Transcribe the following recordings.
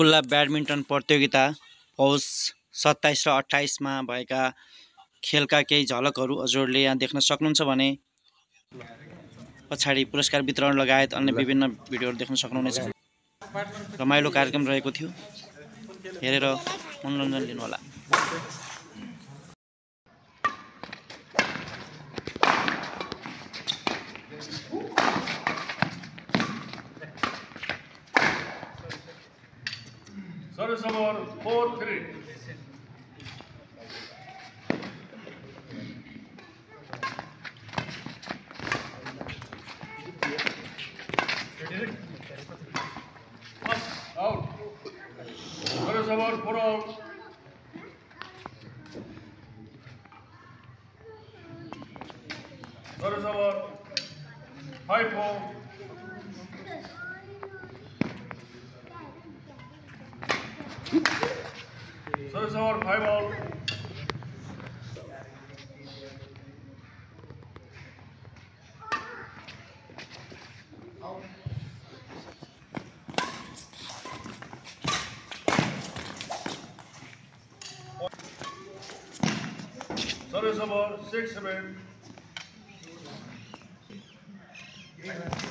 खुल्ला ब्याडमिन्टन प्रतियोगिता पौष सत्ताइस र अट्ठाइसमा भएका खेलका केही झलकहरू हजुरहरूले यहाँ देख्न सक्नुहुन्छ भने पछाडि पुरस्कार वितरण लगायत अन्य विभिन्न भिडियोहरू देख्न सक्नुहुनेछ। रमाइलो कार्यक्रम रहेको थियो। हेरेर मनोरञ्जन लिनुहोला। Service number four three. Out. Service number four out. Service number five Service number five all. Service number six seven eight seven.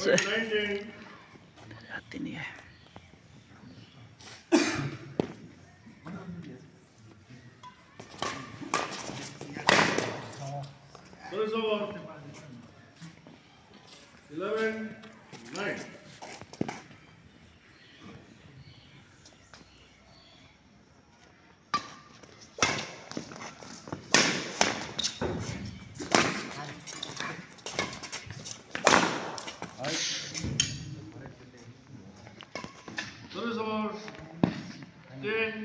Point nineteen. हात्ती नहीं है Service over. Eleven, nine.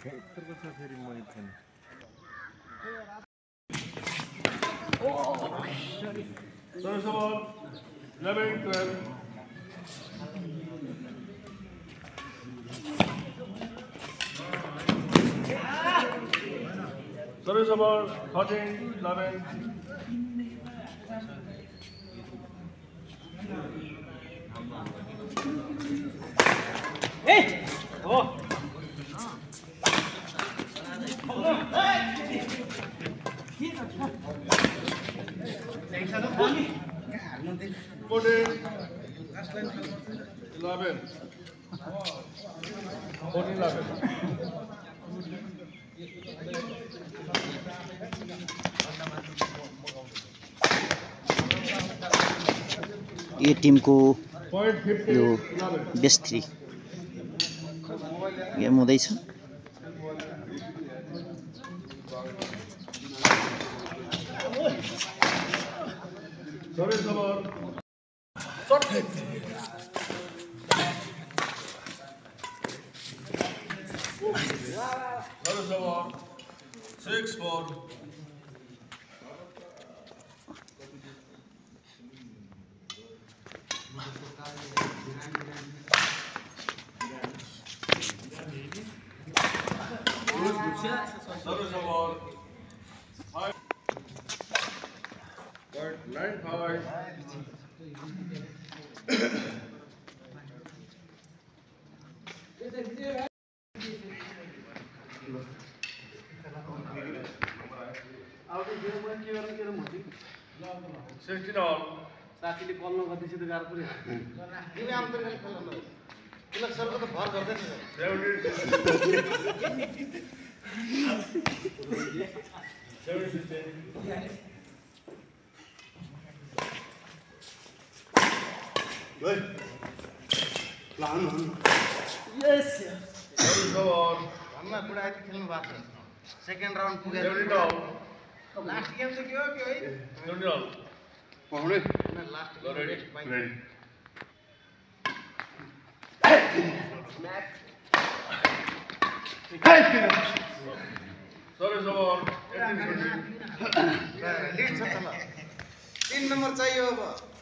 First of all, 11, 12. Service of all, 13, 11. Hey! Oh! Eleven यो टिमको यो base three game हुँदैछ Six over. Stop it. Service. Six four. Service over. Five. Point nine five. Sixteen all. साथीले कल नगर्दैछ त गाह्रो पऱ्यो। तिमी आम त खेल्न सरको त भर गर्दैन Seventeen. Seventeen sixteen. Service over. हामीमा बुढा यति खेल्नु भएको छ सेकेन्ड राउन्ड पुगेर Seventeen all. लास्ट गेम चाहिँ के हो के है Seventeen all. Last Go ready. Ready. Service over. Eighteen twenty. Lid छ तल तिन नम्बर चाहियो अब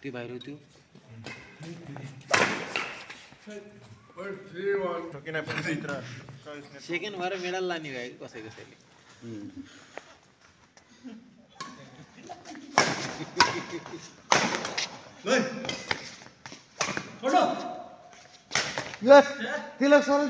त्यो बाहिर त्यो. सेकेन्ड भएर मेडल लाने भयो कसै कसैले तिलक सर